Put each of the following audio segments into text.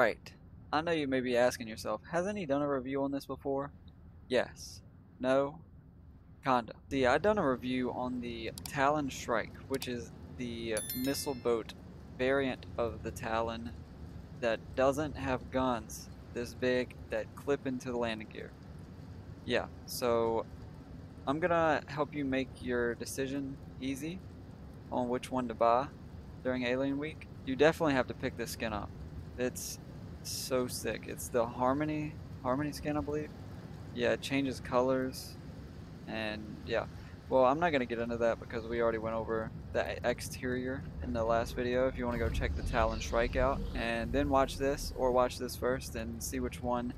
Alright, I know you may be asking yourself, hasn't he done a review on this before? Yes. No? Kinda. See, I've done a review on the Talon Shrike, which is the missile boat variant of the Talon that doesn't have guns this big that clip into the landing gear. Yeah, so I'm gonna help you make your decision easy on which one to buy during Alien Week. You definitely have to pick this skin up. It's so sick. It's the Harmony Harmony skin, I believe. Yeah, it changes colors, and yeah. Well, I'm not gonna get into that because we already went over the exterior in the last video. If you want to go check the Talon Shrike out, and then watch this, or watch this first, and see which one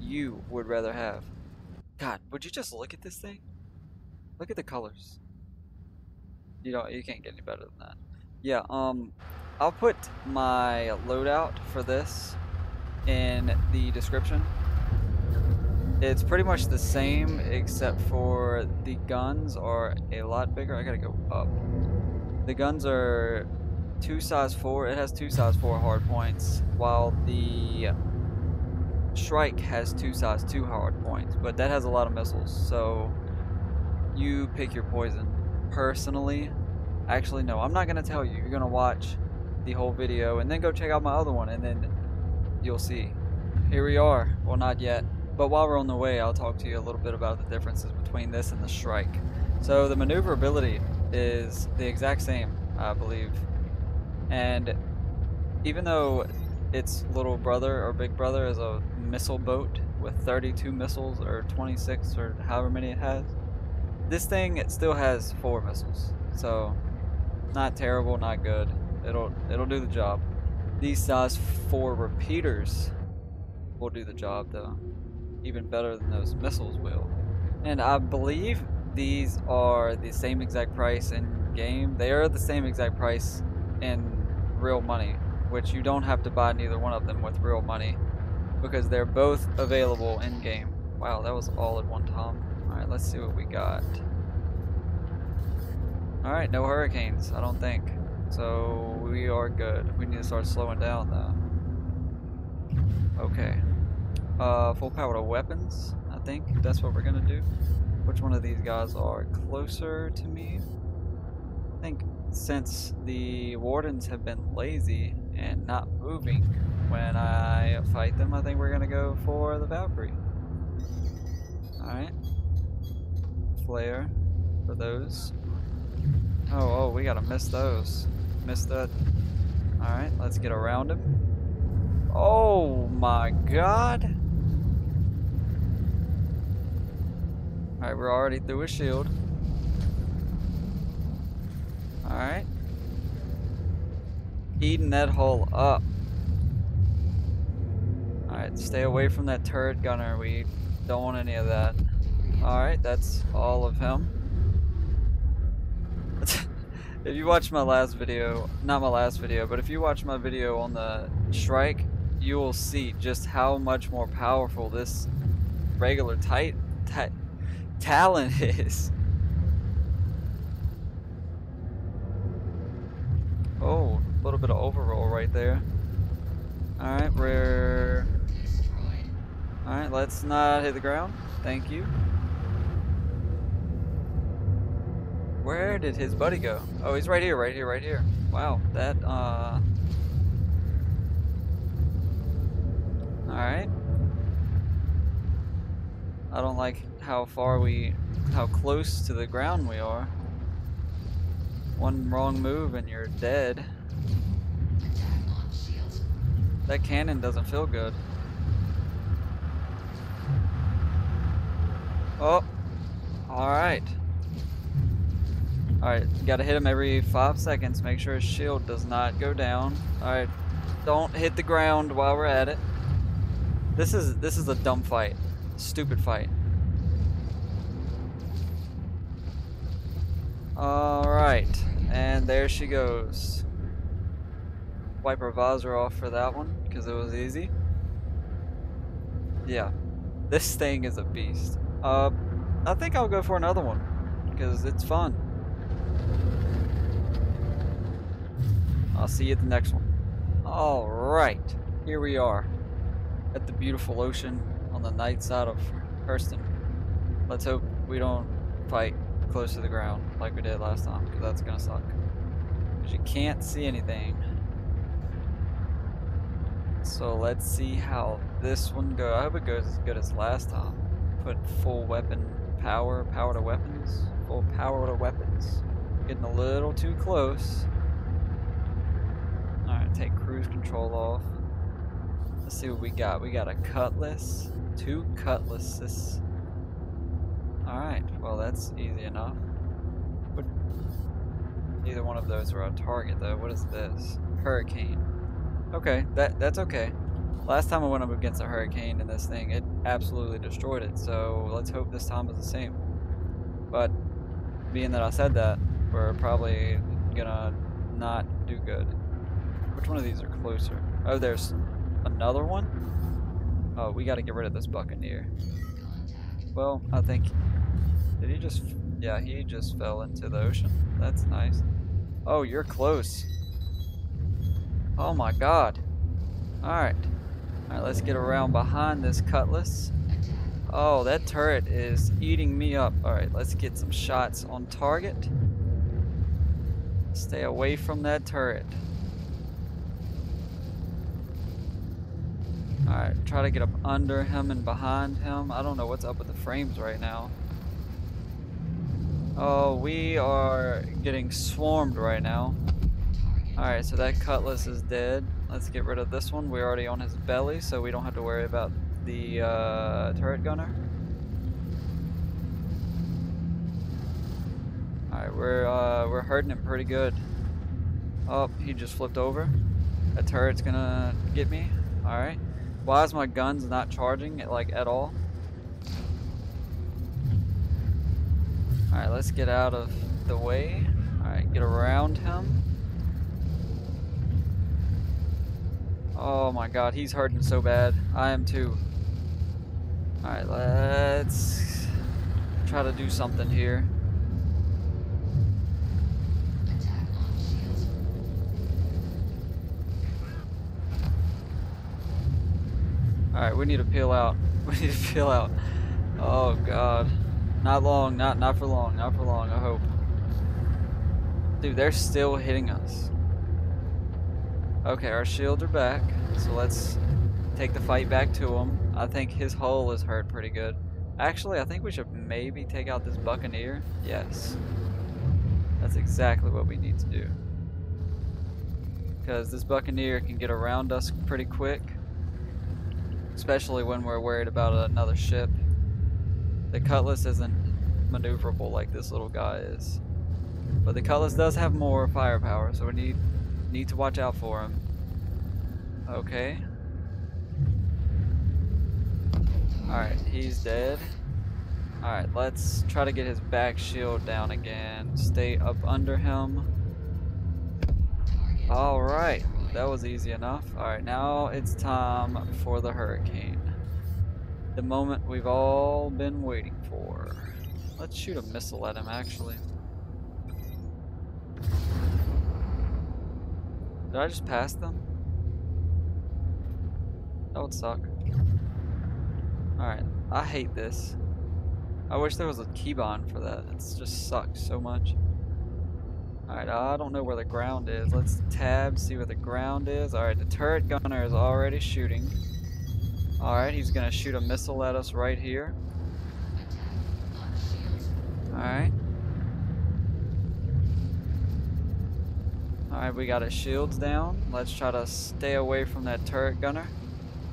you would rather have. God, would you just look at this thing? Look at the colors. You don't, you can't get any better than that. Yeah, um, I'll put my loadout for this in the description. It's pretty much the same except for the guns are a lot bigger. I gotta go up. The guns are two size four. It has two size four hard points, while the Shrike has two size two hard points, but that has a lot of missiles. So you pick your poison. Personally, actually no, I'm not gonna tell you. You're gonna watch the whole video and then go check out my other one, and then you'll see. Here we are. Well, not yet. But while we're on the way, I'll talk to you a little bit about the differences between this and the Shrike. So the maneuverability is the exact same, I believe. And even though its little brother or big brother is a missile boat with 32 missiles or 26 or however many it has, this thing it still has four missiles. So not terrible, not good. It'll it'll do the job. These size 4 repeaters will do the job though even better than those missiles will. And I believe these are the same exact price in game. They are the same exact price in real money, which you don't have to buy neither one of them with real money because they're both available in game. Wow, that was all at one time. Alright, let's see what we got. Alright, no hurricanes, I don't think. So we are good. We need to start slowing down though. Okay. Uh, full power to weapons, I think that's what we're gonna do. Which one of these guys are closer to me? I think since the wardens have been lazy and not moving when I fight them, I think we're gonna go for the Valkyrie. Alright. Flare for those. Oh, oh, we gotta miss those. Miss that. Alright, let's get around him. Oh my god! Alright, we're already through a shield. Alright. Eating that hull up. Alright, stay away from that turret gunner. We don't want any of that. Alright, that's all of him. If you watch my last video, not my last video, but if you watch my video on the Shrike, you will see just how much more powerful this regular tight, Talon is. Oh, a little bit of overroll right there. Alright, we're... Alright, let's not hit the ground. Thank you. Where did his buddy go? Oh, he's right here, right here, right here. Wow, that, uh... Alright. I don't like how far we, how close to the ground we are. One wrong move and you're dead. That cannon doesn't feel good. Oh, alright. Alright, gotta hit him every five seconds. Make sure his shield does not go down. Alright, don't hit the ground while we're at it. This is this is a dumb fight. Stupid fight. Alright, and there she goes. Wipe her visor off for that one, because it was easy. Yeah, this thing is a beast. Uh, I think I'll go for another one, because it's fun. I'll see you at the next one. Alright, here we are at the beautiful ocean on the night side of Hurston. Let's hope we don't fight close to the ground like we did last time, because that's gonna suck. Because you can't see anything. So let's see how this one goes. I hope it goes as good as last time. Put full weapon power, power to weapons, full power to weapons. Getting a little too close. Take cruise control off. Let's see what we got. We got a cutlass, two cutlasses. Alright, well that's easy enough. But neither one of those are on target though. What is this? Hurricane. Okay, that that's okay. Last time I went up against a hurricane in this thing, it absolutely destroyed it. So let's hope this time is the same. But being that I said that, we're probably gonna not do good. Which one of these are closer? Oh, there's another one? Oh, we gotta get rid of this buccaneer. Well, I think... Did he just... Yeah, he just fell into the ocean. That's nice. Oh, you're close. Oh my god. Alright. Alright, let's get around behind this cutlass. Oh, that turret is eating me up. Alright, let's get some shots on target. Stay away from that turret. Try to get up under him and behind him. I don't know what's up with the frames right now. Oh, we are getting swarmed right now. Alright, so that cutlass is dead. Let's get rid of this one. We're already on his belly, so we don't have to worry about the uh, turret gunner. Alright, we're, uh, we're hurting him pretty good. Oh, he just flipped over. That turret's gonna get me. Alright. Why is my guns not charging like at all? Alright, let's get out of the way. Alright, get around him. Oh my god, he's hurting so bad. I am too. Alright, let's try to do something here. Alright, we need to peel out. We need to peel out. Oh god. Not long, not not for long, not for long, I hope. Dude, they're still hitting us. Okay, our shields are back, so let's take the fight back to him. I think his hull is hurt pretty good. Actually, I think we should maybe take out this Buccaneer. Yes. That's exactly what we need to do. Because this Buccaneer can get around us pretty quick especially when we're worried about another ship. The Cutlass isn't maneuverable like this little guy is. But the Cutlass does have more firepower, so we need need to watch out for him. Okay. Alright, he's dead. Alright, let's try to get his back shield down again. Stay up under him. Alright, that was easy enough. Alright, now it's time for the hurricane. The moment we've all been waiting for. Let's shoot a missile at him, actually. Did I just pass them? That would suck. Alright, I hate this. I wish there was a keybind for that. It just sucks so much. Alright, I don't know where the ground is. Let's tab, see where the ground is. Alright, the turret gunner is already shooting. Alright, he's gonna shoot a missile at us right here. Alright. Alright, we got his shields down. Let's try to stay away from that turret gunner.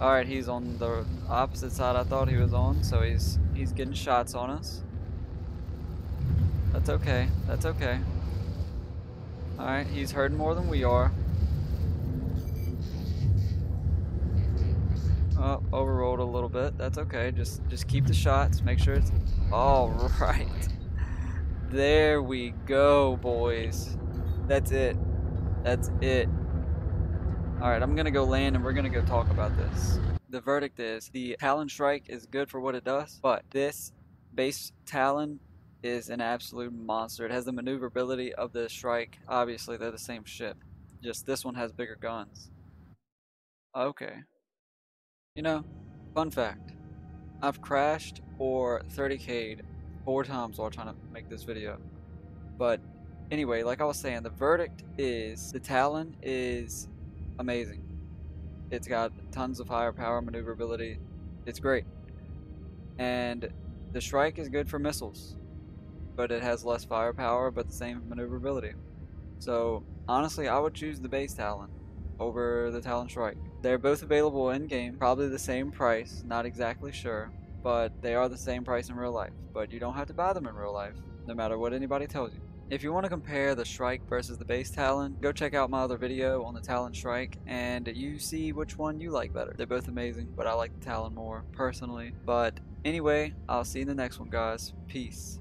Alright, he's on the opposite side I thought he was on, so he's he's getting shots on us. That's okay. That's okay. Alright, he's heard more than we are. Oh, overrolled a little bit. That's okay. Just just keep the shots. Make sure it's all right. There we go, boys. That's it. That's it. Alright, I'm gonna go land and we're gonna go talk about this. The verdict is the Talon Shrike is good for what it does, but this base Talon is an absolute monster. It has the maneuverability of the Shrike. Obviously, they're the same ship. Just this one has bigger guns. Okay. You know, fun fact, I've crashed or 30k'd four times while trying to make this video. But anyway, like I was saying, the verdict is the Talon is amazing. It's got tons of firepower, maneuverability. It's great. And the Shrike is good for missiles, but it has less firepower but the same maneuverability. So honestly, I would choose the base Talon over the Talon Shrike. They're both available in game, probably the same price, not exactly sure, but they are the same price in real life. But you don't have to buy them in real life, no matter what anybody tells you. If you want to compare the Shrike versus the base Talon, go check out my other video on the Talon Shrike and you see which one you like better. They're both amazing, but I like the Talon more personally. But anyway, I'll see you in the next one guys. Peace.